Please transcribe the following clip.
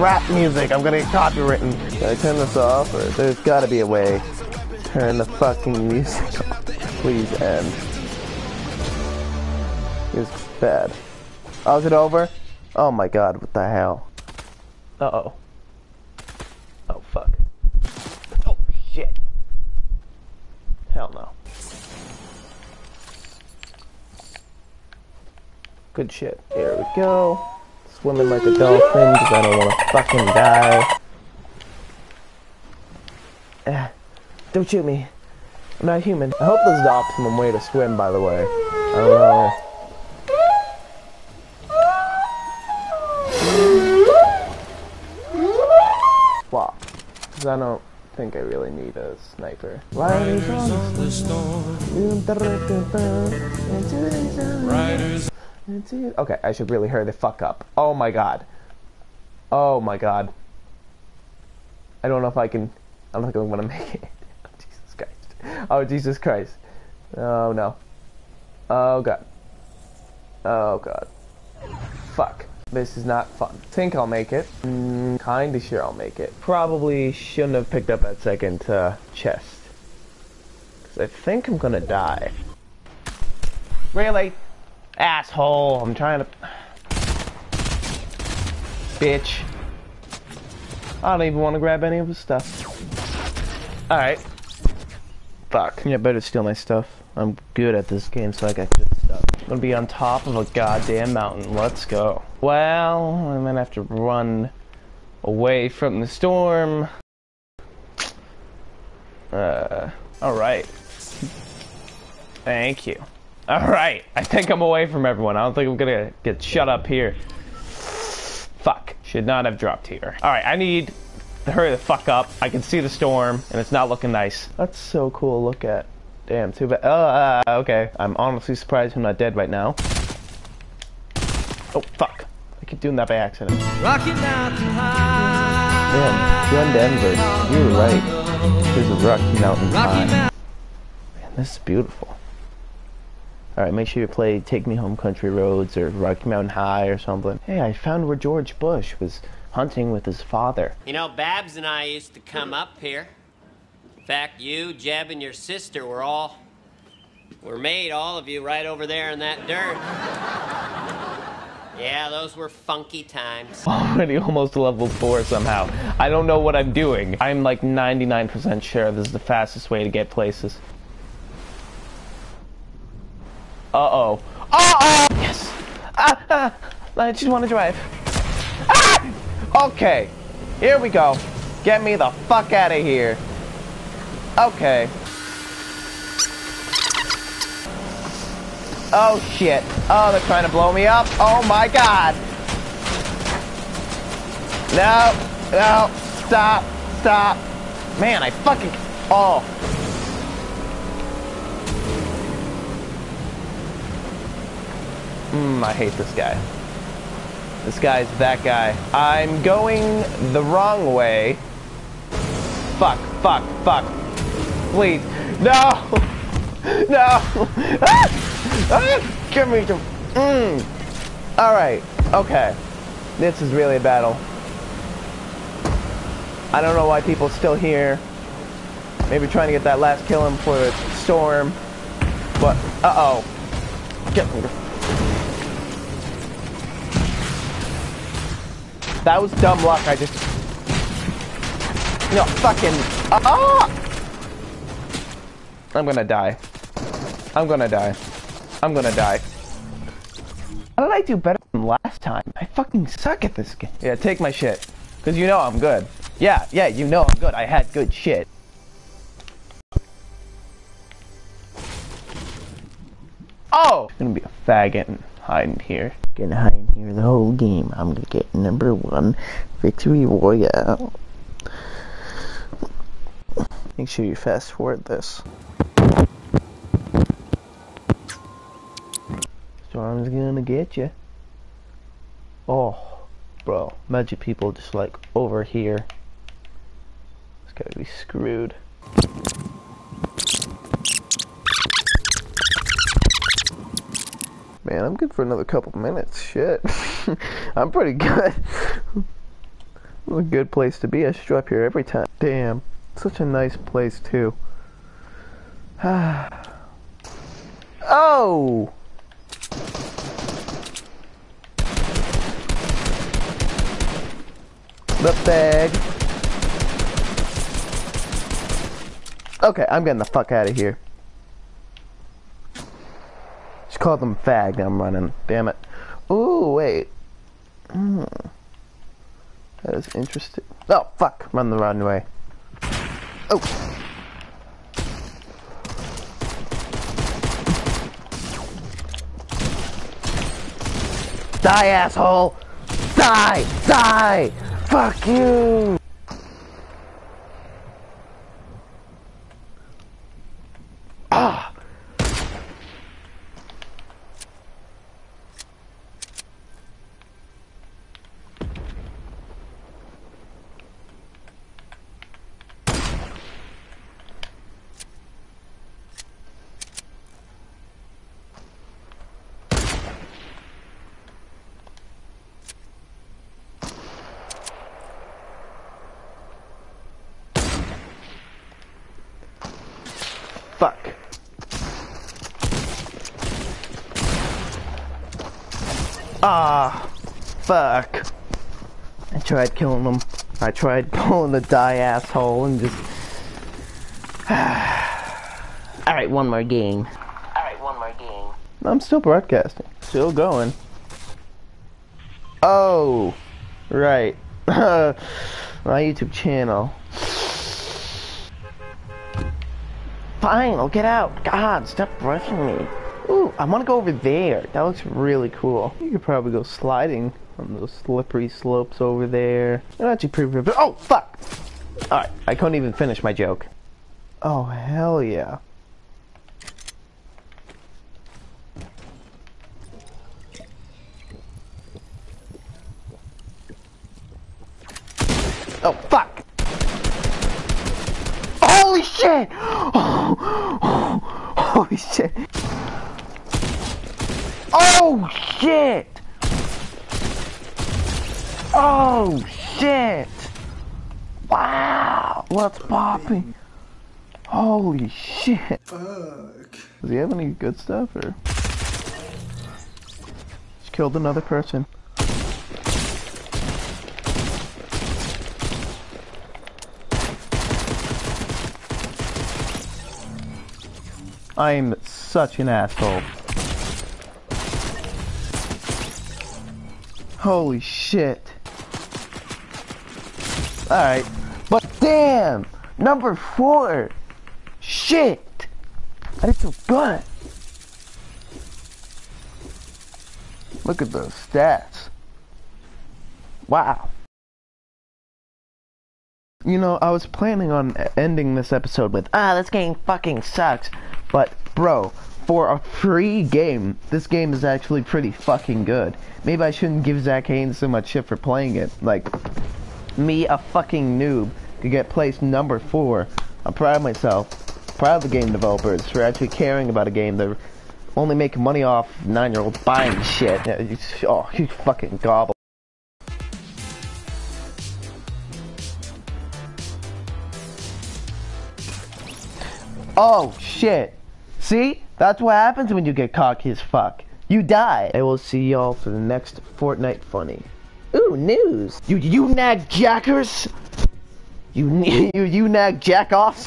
rap music. I'm gonna get copywritten. Can I turn this off? Or there's gotta be a way. Turn the fucking music off. Please end. It's bad. Oh, is it over? Oh my god, what the hell? Uh-oh. Oh, fuck. Oh, shit. Hell no. Good shit. There we go. Swimming like a dolphin because I don't want to fucking die. Eh, don't shoot me. I'm not human. I hope this is the optimum way to swim, by the way. I don't know. Flop. Because I don't think I really need a sniper. Riders on the storm. Riders. Okay, I should really hurry the fuck up. Oh my god. Oh my god. I don't know if I can. I don't think I'm gonna make it. Oh, Jesus Christ. Oh Jesus Christ. Oh no. Oh god. Oh god. Fuck. This is not fun. Think I'll make it. Mm, kinda sure I'll make it. Probably shouldn't have picked up that second uh, chest. Cause I think I'm gonna die. Really? Asshole, I'm trying to... Bitch. I don't even want to grab any of his stuff. Alright. Fuck. Yeah, better steal my stuff. I'm good at this game, so I got good stuff. I'm gonna be on top of a goddamn mountain. Let's go. Well, I'm gonna have to run away from the storm. Uh, alright. Thank you. Alright, I think I'm away from everyone. I don't think I'm gonna get shut up here. Fuck. Should not have dropped here. Alright, I need to hurry the fuck up. I can see the storm, and it's not looking nice. That's so cool to look at. Damn, too bad. Oh, uh, okay. I'm honestly surprised I'm not dead right now. Oh, fuck. I keep doing that by accident. Rocky Mountain High. Man, John Denver, you were right. This is Rocky Mountain High. Man, this is beautiful. Alright, make sure you play Take Me Home Country Roads or Rocky Mountain High or something. Hey, I found where George Bush was hunting with his father. You know, Babs and I used to come up here. In fact, you, Jeb, and your sister were all... were made, all of you, right over there in that dirt. Yeah, those were funky times. Already almost level 4 somehow. I don't know what I'm doing. I'm like 99% sure this is the fastest way to get places. Uh-oh. Uh-oh! Yes! Ah, ah! I just want to drive. Ah! Okay. Here we go. Get me the fuck out of here. Okay. Oh shit. Oh, they're trying to blow me up. Oh my god. No. No. Stop. Stop. Man, I fucking... Oh. Mmm, I hate this guy. This guy's that guy. I'm going the wrong way. Fuck, fuck, fuck. Please. No! No! Ah! Ah! Give me some... Mmm. Alright, okay. This is really a battle. I don't know why people still here. Maybe trying to get that last kill him before the storm. But, uh-oh. Get me That was dumb luck. I just... No, fucking... Ah! I'm gonna die. I'm gonna die. I'm gonna die. How did I do better than last time? I fucking suck at this game. Yeah, take my shit. Because you know I'm good. Yeah, yeah, you know I'm good. I had good shit. Oh! I'm gonna be a faggot and here. Gonna hide in here the whole game. I'm gonna get number one victory royale. Make sure you fast forward this. Storm's gonna get you. Oh, bro, magic people just like over here. It's gotta be screwed. Man, I'm good for another couple minutes. Shit. I'm pretty good. a good place to be. I show up here every time. Damn. Such a nice place, too. oh! The bag. Okay, I'm getting the fuck out of here. Just call them fag. I'm running. Damn it. Ooh, wait. Hmm. That is interesting. Oh, fuck. Run the wrong way. Oh. Die, asshole! Die! Die! Fuck you! Ah! Fuck. Ah, fuck. I tried killing them. I tried pulling the die asshole and just. Alright, one more game. Alright, one more game. I'm still broadcasting. Still going. Oh, right. My YouTube channel. Fine, I'll get out. God, stop rushing me. Ooh, I want to go over there. That looks really cool. You could probably go sliding on those slippery slopes over there. They're actually pretty. Oh, fuck! Alright, I couldn't even finish my joke. Oh, hell yeah. Oh, fuck! Holy shit! Oh, holy shit! Oh shit! Oh shit! Wow! What's popping? Holy shit! Fuck. Does he have any good stuff or? Just killed another person. I'm such an asshole. Holy shit. Alright. But damn! Number four! Shit! I did so good. Look at those stats. Wow. You know, I was planning on ending this episode with, ah, this game fucking sucks. But, bro, for a free game, this game is actually pretty fucking good. Maybe I shouldn't give Zach Haynes so much shit for playing it. Like, me, a fucking noob, could get placed number four. I'm proud of myself. Proud of the game developers for actually caring about a game. They're only making money off nine-year-olds buying shit. Oh, you fucking gobble. Oh, shit. See? That's what happens when you get cocky as fuck. You die. I will see y'all for the next Fortnite funny. Ooh, news. You you nag jackers. You you you nag jack offs.